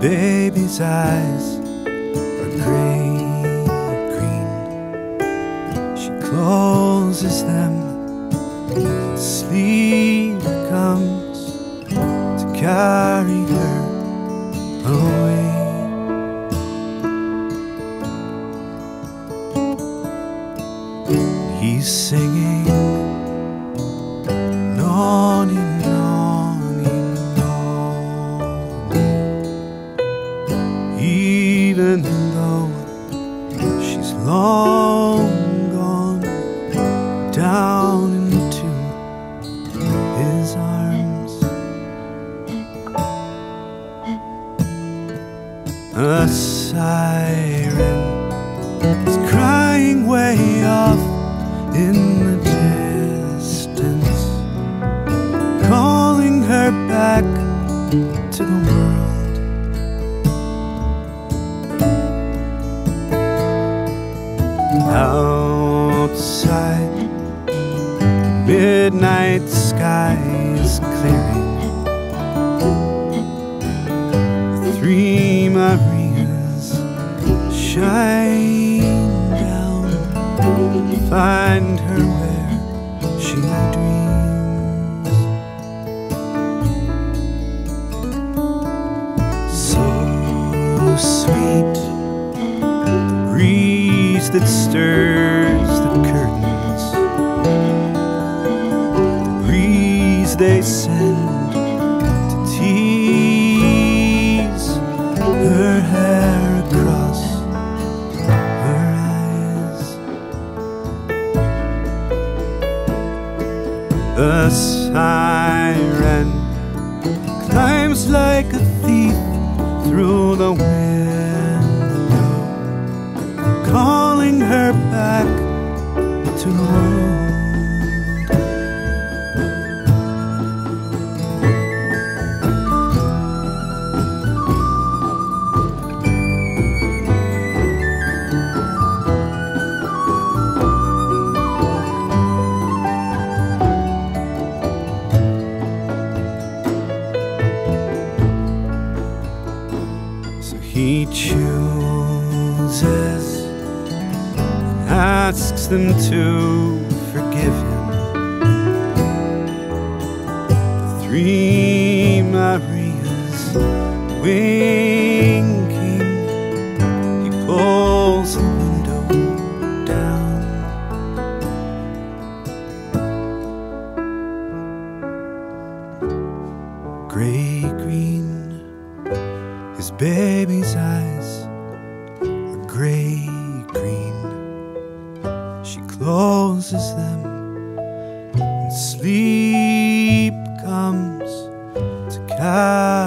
baby's eyes are gray green. She closes them, sleep comes to carry her away. He's singing, Nonny, long gone down into his arms. A siren is crying way off in the distance, calling her back to the world. Outside, midnight sky is clearing. Three Marias shine down, find her where she dreams. That stirs the curtains, the breeze they send to tease her hair across her eyes. The siren climbs like a thief through the window, her back to the world. So he chooses asks them to forgive him. The three Marias winking, he pulls the window down. Gray green. His baby's eyes are gray closes them, and sleep comes to catch.